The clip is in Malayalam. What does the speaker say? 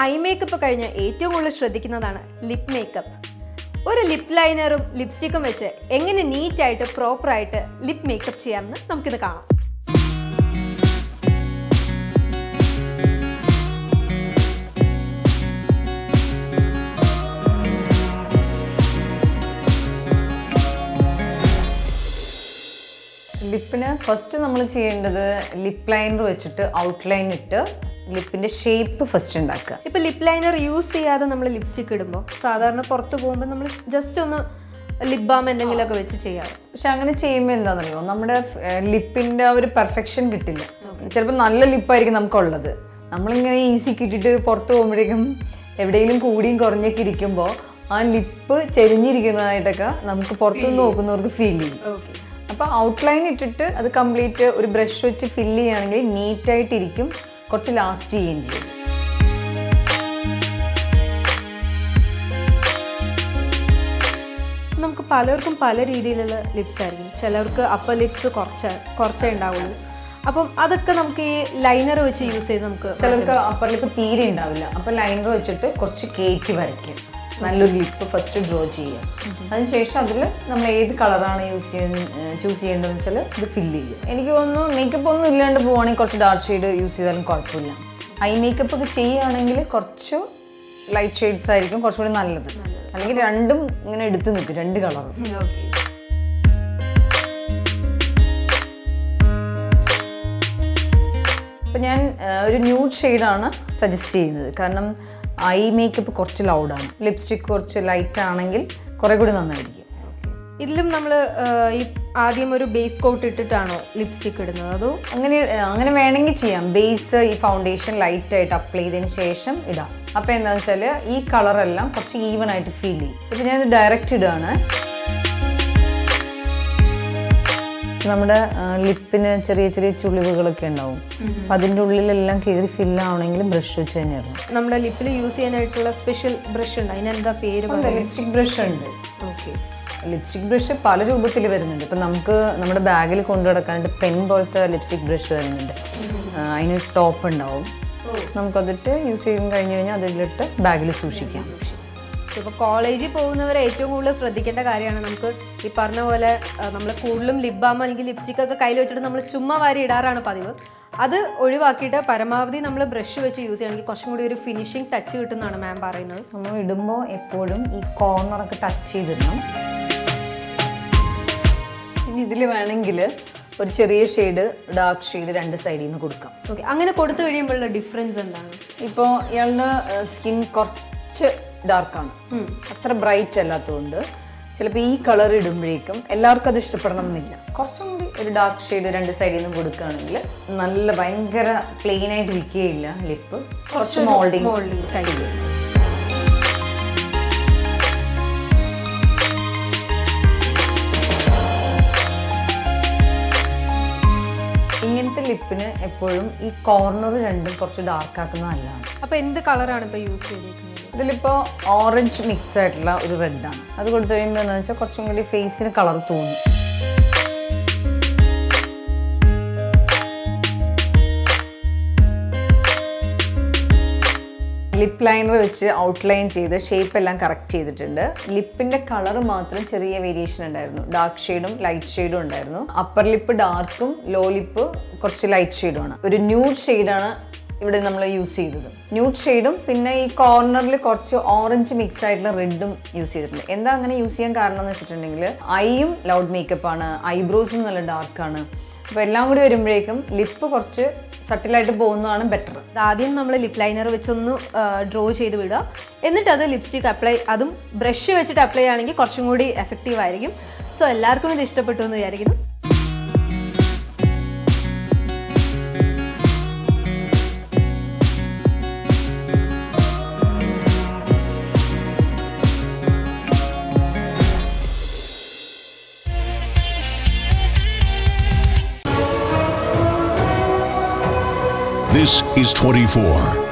ഐ മേക്കപ്പ് കഴിഞ്ഞ് ഏറ്റവും കൂടുതൽ ശ്രദ്ധിക്കുന്നതാണ് ലിപ് മേക്കപ്പ്. ഒരു ലിപ് ലൈനറും ലിപ്സ്റ്റിക്കും വെച്ച് എങ്ങനെ നീറ്റായിട്ട് പ്രോപ്പറായിട്ട് ലിപ് മേക്കപ്പ് ചെയ്യാമെന്ന് നമുക്കിത് കാണാം. ലിപ്പിന് ഫസ്റ്റ് നമ്മൾ ചെയ്യേണ്ടത് ലിപ്പ് ലൈനർ വെച്ചിട്ട് ഔട്ട് ലൈൻ ഇട്ട് ലിപ്പിന്റെ ഷേപ്പ് ഫസ്റ്റ് ഉണ്ടാക്കുക. ഇപ്പൊ ലിപ് ലൈനർ യൂസ് ചെയ്യാതെ നമ്മൾ ലിപ്സ്റ്റിക് ഇടുമ്പോൾ സാധാരണ പുറത്ത് പോകുമ്പോൾ നമ്മൾ ജസ്റ്റ് ഒന്ന് ലിപ് ബാം എന്തെങ്കിലുമൊക്കെ വെച്ച് ചെയ്യാം പക്ഷെ അങ്ങനെ ചെയ്യുമ്പോൾ എന്താണെന്നറിയോ നമ്മുടെ ലിപ്പിന്റെ ആ ഒരു പെർഫെക്ഷൻ കിട്ടില്ല. ചിലപ്പോൾ നല്ല ലിപ്പായിരിക്കും നമുക്കുള്ളത്. നമ്മളിങ്ങനെ ഈസി കിട്ടിയിട്ട് പുറത്ത് പോകുമ്പോഴേക്കും എവിടെയെങ്കിലും കൂടിയും കുറഞ്ഞൊക്കെ ഇരിക്കുമ്പോൾ ആ ലിപ്പ് ചെരിഞ്ഞിരിക്കുന്നതായിട്ടൊക്കെ നമുക്ക് പുറത്തുനിന്ന് നോക്കുന്നവർക്ക് ഫീൽ ചെയ്യും. അപ്പോൾ ഔട്ട്ലൈൻ ഇട്ടിട്ട് അത് കംപ്ലീറ്റ് ഒരു ബ്രഷ് വെച്ച് ഫില്ല് ചെയ്യുകയാണെങ്കിൽ നീറ്റായിട്ടിരിക്കും കുറച്ച് ലാസ്റ്റ് ചെയ്യുകയും ചെയ്യും. നമുക്ക് പലർക്കും പല രീതിയിലുള്ള ലിപ്സ് ആയിരിക്കും. ചിലർക്ക് അപ്പർ ലിപ്സ് കുറച്ച് കുറച്ചേ ഉണ്ടാവുള്ളൂ. അപ്പം അതൊക്കെ നമുക്ക് ഈ ലൈനർ വെച്ച് യൂസ് ചെയ്ത് നമുക്ക് ചിലർക്ക് അപ്പർ ലിപ്പ് തീരെ ഉണ്ടാവില്ല. അപ്പം ലൈനർ വെച്ചിട്ട് കുറച്ച് കേക്ക് വരയ്ക്കും. നല്ലൊരു ലിപ്പ് ഫസ്റ്റ് ഡ്രോ ചെയ്യുക അതിനുശേഷം അതിൽ നമ്മൾ ഏത് കളറാണ് യൂസ് ചെയ്യുന്ന ചൂസ് ചെയ്യേണ്ടതെന്ന് വെച്ചാൽ ഇത് ഫില്ല് ചെയ്യുക. എനിക്ക് തോന്നുന്നു മേക്കപ്പ് ഒന്നും ഇല്ലാണ്ട് പോവുകയാണെങ്കിൽ കുറച്ച് ഡാർക്ക് ഷെയ്ഡ് യൂസ് ചെയ്താലും കുഴപ്പമില്ല. ഐ മേക്കപ്പ് ഒക്കെ ചെയ്യുകയാണെങ്കിൽ കുറച്ച് ലൈറ്റ് ഷെയ്ഡ്സ് ആയിരിക്കും കുറച്ചുകൂടി നല്ലത്. അല്ലെങ്കിൽ രണ്ടും ഇങ്ങനെ എടുത്ത് നിൽക്കും രണ്ട് കളറും അപ്പം ഞാൻ ഒരു ന്യൂഡ് ഷെയ്ഡാണ് സജസ്റ്റ് ചെയ്യുന്നത്. കാരണം ഐ മേക്കപ്പ് കുറച്ച് ലൗഡാണ് ലിപ്സ്റ്റിക് കുറച്ച് ലൈറ്റ് ആണെങ്കിൽ കുറേ കൂടി നന്നായിരിക്കും. ഇതിലും നമ്മൾ ഈ ആദ്യം ഒരു ബേസ് കോട്ട് ഇട്ടിട്ടാണോ ലിപ്സ്റ്റിക് ഇടുന്നത്? അതോ അങ്ങനെ അങ്ങനെ വേണമെങ്കിൽ ചെയ്യാം. ബേസ് ഈ ഫൗണ്ടേഷൻ ലൈറ്റ് ആയിട്ട് അപ്ലൈ ചെയ്തതിന് ശേഷം ഇടാം. അപ്പോൾ എന്താണെന്ന് വെച്ചാൽ ഈ കളറെല്ലാം കുറച്ച് ഈവൻ ആയിട്ട് ഫീൽ ചെയ്യും. ഇപ്പം ഞാൻ ഡയറക്റ്റ് ഇടുകയാണ് നമ്മുടെ ലിപ്പിന് ചെറിയ ചെറിയ ചുളിവുകളൊക്കെ ഉണ്ടാവും. അപ്പം അതിന്റെ ഉള്ളിലെല്ലാം കയറി ഫില്ലാവണമെങ്കിൽ ബ്രഷ് വെച്ച് തന്നെയായിരുന്നു. നമ്മുടെ ലിപ്പിൽ യൂസ് ചെയ്യാനായിട്ടുള്ള സ്പെഷ്യൽ ബ്രഷ് ഉണ്ട്. അതിനെന്താ പേര് ലിപ്സ്റ്റിക് ബ്രഷ് ഉണ്ട്. ഓക്കെ. ലിപ്സ്റ്റിക് ബ്രഷ് പല രൂപത്തിൽ വരുന്നുണ്ട്. ഇപ്പം നമുക്ക് നമ്മുടെ ബാഗിൽ കൊണ്ടു നടക്കാനായിട്ട് പെൻ പോലത്തെ ലിപ്സ്റ്റിക് ബ്രഷ് വരുന്നുണ്ട്. അതിന് ടോപ്പ് ഉണ്ടാവും. നമുക്കതിട്ട് യൂസ് ചെയ്യാൻ കഴിഞ്ഞ് കഴിഞ്ഞാൽ അതിലിട്ട് ബാഗിൽ സൂക്ഷിക്കാം. ഇപ്പോൾ കോളേജിൽ പോകുന്നവർ ഏറ്റവും കൂടുതൽ ശ്രദ്ധിക്കേണ്ട കാര്യമാണ് നമുക്ക് ഈ പറഞ്ഞ പോലെ നമ്മൾ കൂടുതലും ലിപ് ബാം അല്ലെങ്കിൽ ലിപ്സ്റ്റിക് ഒക്കെ കയ്യിൽ വെച്ചിട്ട് നമ്മൾ ചുമ്മാ വാരി ഇടാറാണ് പതിവ്. അത് ഒഴിവാക്കിയിട്ട് പരമാവധി നമ്മൾ ബ്രഷ് വെച്ച് യൂസ് ചെയ്യണമെങ്കിൽ കുറച്ചും കൂടി ഒരു ഫിനിഷിംഗ് ടച്ച് കിട്ടുന്നതാണ് മാം പറയുന്നത്. നമ്മൾ ഇടുമ്പോൾ എപ്പോഴും ഈ കോർണറൊക്കെ ടച്ച് ചെയ്തിടണം. ഇനി ഇതിൽ വേണമെങ്കിൽ ഒരു ചെറിയ ഷെയ്ഡ് ഡാർക്ക് ഷെയ്ഡ് രണ്ട് സൈഡിൽ നിന്ന് കൊടുക്കാം. ഓക്കെ അങ്ങനെ കൊടുത്തു കഴിയുമ്പോഴുള്ള ഡിഫറൻസ് എന്താണ്? ഇപ്പോൾ ഇയാളുടെ സ്കിൻ കുറച്ച് ഡാർക്കാണ് അത്ര ബ്രൈറ്റ് അല്ലാത്തതുകൊണ്ട് ചിലപ്പോൾ ഈ കളർ ഇടുമ്പോഴേക്കും എല്ലാവർക്കും അത് ഇഷ്ടപ്പെടണം എന്നില്ല കുറച്ചും കൂടി ഒരു ഡാർക്ക് ഷെയ്ഡ് രണ്ട് സൈഡിൽ നിന്നും കൊടുക്കുകയാണെങ്കിൽ നല്ല ഭയങ്കര പ്ലെയിൻ ആയിട്ട് ഇരിക്കുകയില്ല ലിപ്പ് കുറച്ച് മോൾഡിങ് കഴിയും ഇങ്ങനത്തെ ലിപ്പിന് എപ്പോഴും ഈ കോർണർ രണ്ടും കുറച്ച് ഡാർക്ക് ആക്കുന്നതല്ല. അപ്പൊ എന്ത് കളറാണ് ഇപ്പൊ യൂസ് ചെയ്തിരിക്കുന്നത് ഇതിലിപ്പോൾ ഓറഞ്ച് മിക്സ് ആയിട്ടുള്ള ഒരു റെഡാണ് അത് കൊടുത്തു കഴിയുമ്പോൾ എന്താണെന്ന് വെച്ചാൽ കുറച്ചും കൂടി ഫേസിന് കളർ തോന്നും. ലിപ്പ് ലൈനർ വെച്ച് ഔട്ട്ലൈൻ ചെയ്ത് ഷേപ്പ് എല്ലാം കറക്റ്റ് ചെയ്തിട്ടുണ്ട്. ലിപ്പിന്റെ കളർ മാത്രം ചെറിയ വേരിയേഷൻ ഉണ്ടായിരുന്നു. ഡാർക്ക് ഷെയ്ഡും ലൈറ്റ് ഷെയ്ഡും ഉണ്ടായിരുന്നു. അപ്പർ ലിപ്പ് ഡാർക്കും ലോ ലിപ്പ് കുറച്ച് ലൈറ്റ് ഷെയ്ഡുമാണ് ഒരു ന്യൂഡ് ഷെയ്ഡാണ് ഇവിടെ നമ്മൾ യൂസ് ചെയ്തത്. ന്യൂഡ് ഷെയ്ഡും പിന്നെ ഈ കോർണറിൽ കുറച്ച് ഓറഞ്ച് മിക്സ് ആയിട്ടുള്ള റെഡും യൂസ് ചെയ്തിട്ടുണ്ട്. എന്താ അങ്ങനെ യൂസ് ചെയ്യാൻ കാരണം എന്ന് വെച്ചിട്ടുണ്ടെങ്കിൽ ഐയും ലൗഡ് മേക്കപ്പ് ആണ് ഐബ്രോസും നല്ല ഡാർക്കാണ് അപ്പോൾ എല്ലാം കൂടി വരുമ്പോഴേക്കും ലിപ്പ് കുറച്ച് സട്ടിലായിട്ട് പോകുന്നതാണ് ബെറ്റർ ആദ്യം നമ്മൾ ലിപ് ലൈനർ വെച്ചൊന്ന് ഡ്രോ ചെയ്ത് വിടുക. എന്നിട്ട് അത് ലിപ്സ്റ്റിക് അപ്ലൈ അതും ബ്രഷ് വെച്ചിട്ട് അപ്ലൈ ആണെങ്കിൽ കുറച്ചും കൂടി എഫക്റ്റീവ് ആയിരിക്കും. സോ എല്ലാവർക്കും ഇത് ഇഷ്ടപ്പെട്ടു എന്ന് വിചാരിക്കുന്നു. This is 24.